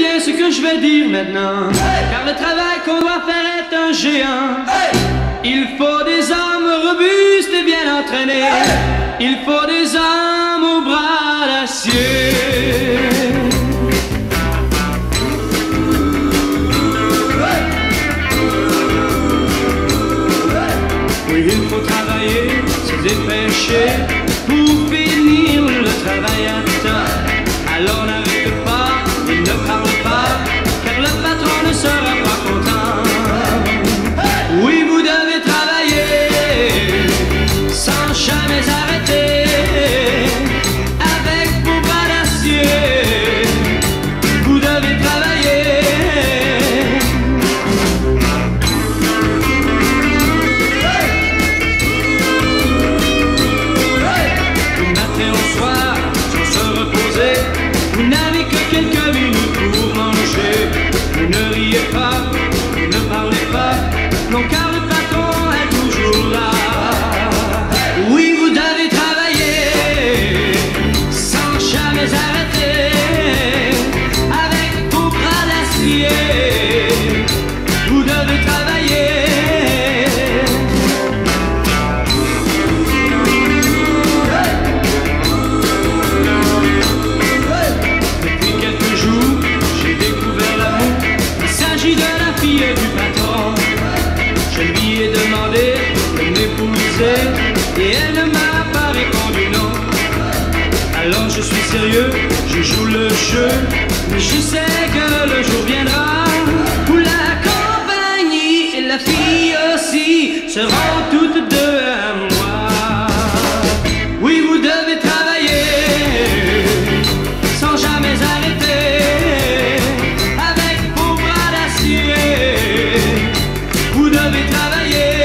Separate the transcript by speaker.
Speaker 1: bien ce que je vais dire maintenant. Car le travail qu'on doit faire est un géant. Il faut des hommes robustes et bien entraînés. Il faut des hommes au bras d'acier. Oui, il faut travailler, se dépêcher pour finir j'ai découvert l'amour. Il s'agit de et elle ne m'a pas répondu non. Alors je suis sérieux, je joue le jeu, mais je sais que le jour viendra où la compagnie et la fille aussi seront toutes deux à moi. Oui, vous devez travailler sans jamais arrêter avec vos bras d'acier. Vous devez travailler